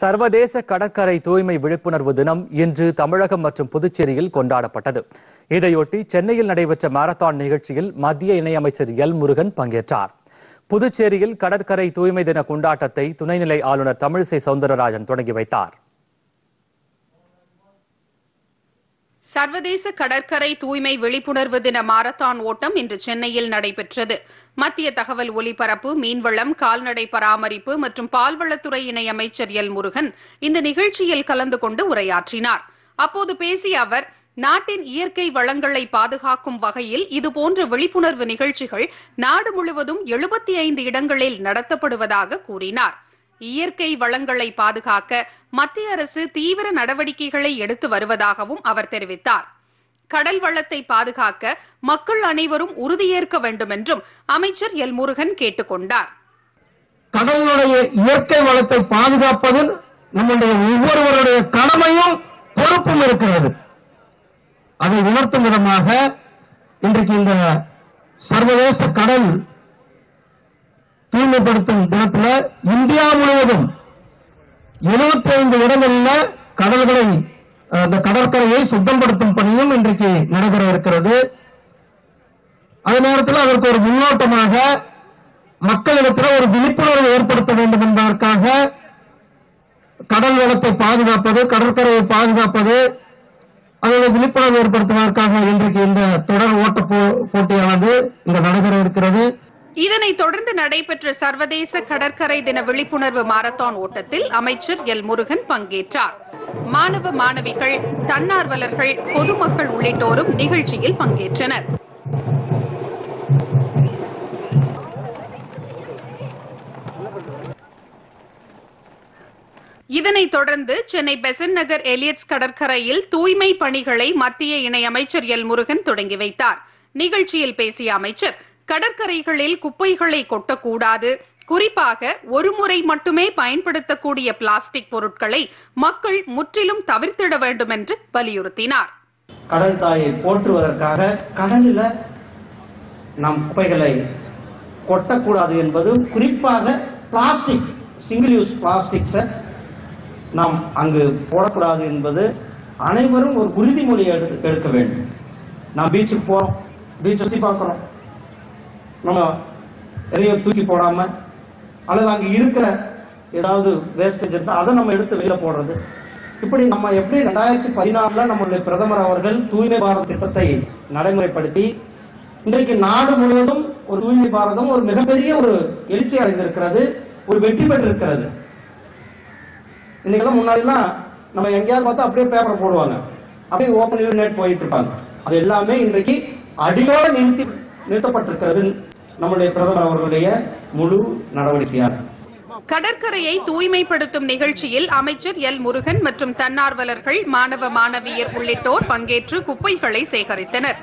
சர்வதேச கடற்கரை தூய்மை விழிப்புணர்வு தினம் இன்று தமிழகம் மற்றும் புதுச்சேரியில் கொண்டாடப்பட்டது. இதையொட்டி சென்னையில் நடைபெற்ற மாரத்தான் நிகழ்ச்சியில் மத்திய இணையமைச்சர் எல் முருகன் பங்கேற்றார். புதுச்சேரியில் கடற்கரை தூய்மை தின கொண்டாட்டத்தை துணைநிலை ஆளுநர் தமிழிசை சவுந்தரராஜன் தொடங்கி வைத்தார். சர்வதேச கடற்கரை தூய்மை விழிப்புணர்வு தின மாரத்தான் ஓட்டம் இன்று சென்னையில் நடைபெற்றது. மத்திய தகவல் ஒலிபரப்பு மீன்வளம் கால்நடை பராமரிப்பு மற்றும் பால்வளத்துறை இணை அமைச்சர் எல் முருகன் இந்த நிகழ்ச்சியில் கலந்து கொண்டு உரையாற்றினார். அப்போது பேசிய அவர் நாட்டின் இயற்கை வளங்களை பாதுகாக்கும் வகையில் இதுபோன்ற விழிப்புணர்வு நிகழ்ச்சிகள் நாடு முழுவதும் எழுபத்தி ஐந்து இடங்களில் நடத்தப்படுவதாக கூறினார். இயற்கை வளங்களை பாதுகாக்க மத்திய அரசு தீவிர நடவடிக்கைகளை எடுத்து வருவதாகவும் அவர் தெரிவித்தார். கடல் வளத்தை பாதுகாக்க மக்கள் அனைவரும் உறுதியேற்க வேண்டும் என்றும் அமைச்சர் எல் முருகன் கேட்டுக்கொண்டார். கடலினுடைய இயற்கை வளத்தை பாதுகாப்பதில் நம்முடைய ஒவ்வொருவருடைய கடமையும் பொறுப்பும் இருக்கிறது. அதை உணர்த்தும் விதமாக இன்றைக்கு இந்த சர்வதேச கடல் தூய்மைப்படுத்தும் தினத்துல இந்தியா முழுவதும் 75 ஐந்து இடங்களில் கடல்களை அந்த கடற்கரையை சுத்தப்படுத்தும் பணியும் இன்றைக்கு நடைபெற இருக்கிறது. அதே நேரத்தில் அதற்கு ஒரு முன்னோட்டமாக மக்களிடத்தில் ஒரு விழிப்புணர்வு ஏற்படுத்த வேண்டும் என்பதற்காக கடல் வளத்தை பாதுகாப்பது கடற்கரையை பாதுகாப்பது அதோட விழிப்புணர்வு ஏற்படுத்துவதற்காக இன்றைக்கு இந்த தொடர் ஓட்ட போ- போட்டியானது இங்கு நடைபெற இருக்கிறது. இதனைத் தொடர்ந்து நடைபெற்ற சர்வதேச கடற்கரை தின விழிப்புணர்வு மாரத்தான் ஓட்டத்தில் அமைச்சர் எல் முருகன் பங்கேற்றார். மாணவ மாணவிகள் தன்னார்வலர்கள் பொதுமக்கள் உள்ளிட்டோரும் நிகழ்ச்சியில் பங்கேற்றனர். இதனைத் தொடர்ந்து சென்னை பெசன் நகர் எலியட்ஸ் கடற்கரையில் தூய்மை பணிகளை மத்திய இணையமைச்சர் எல் முருகன் தொடங்கி வைத்தார். நிகழ்ச்சியில் பேசிய அமைச்சர் கடற்கரைகளில் குப்பைகளை கொட்டக்கூடாது. குறிப்பாக ஒருமுறை மட்டுமே பயன்படுத்தக்கூடிய பிளாஸ்டிக் பொருட்களை மக்கள் முற்றிலும் தவிர்த்திட வேண்டும் என்று வலியுறுத்தினார். கடல் தாயை போற்றுவதற்காக கடலில் நாம் குப்பைகளை கொட்டக்கூடாது என்பது குறிப்பாக பிளாஸ்டிக் சிங்கிள் யூஸ் பிளாஸ்டிக்ஸை நாம் அங்கு போடக்கூடாது என்பது அனைவரும் ஒரு உறுதிமொழி எடுக்க வேண்டும். நாம் பீச்சுக்கு போகிறோம் பீச் சுற்றி பார்க்குறோம். நம்ம எதையும் தூக்கி போடாம அல்லது அங்கே இருக்கிற ஏதாவது வேஸ்டேஜ் இருந்தால் அதை நம்ம எடுத்து வெளியில போடுறது. இப்படி நம்ம எப்படி ரெண்டாயிரத்தி பதினாறுல நம்மளுடைய பிரதமர் அவர்கள் தூய்மை பாரத திட்டத்தை நடைமுறைப்படுத்தி இன்றைக்கு நாடு முழுவதும் ஒரு தூய்மை பாரதம் ஒரு மிகப்பெரிய ஒரு எழுச்சி அடைந்திருக்கிறது ஒரு வெற்றி பெற்றிருக்கிறது. இன்னைக்கெல்லாம் முன்னாடிலாம் நம்ம எங்கேயாவது பார்த்தா அப்படியே பேப்பரை போடுவாங்க. அப்படியே ஓப்பன் யூனிட் போயிட்டு இருப்பாங்க. அது எல்லாமே இன்றைக்கு அடியோடு நிறுத்தி நிறுத்தப்பட்டிருக்கிறது. நம்முடைய பிரதமர் அவர்களுடைய முழு நடவடிக்கையாக கடற்கரையை தூய்மைப்படுத்தும் நிகழ்ச்சியில் அமைச்சர் எல் முருகன் மற்றும் தன்னார்வலர்கள் மாணவ மாணவியர் உள்ளிட்டோர் பங்கேற்று குப்பைகளை சேகரித்தனர்.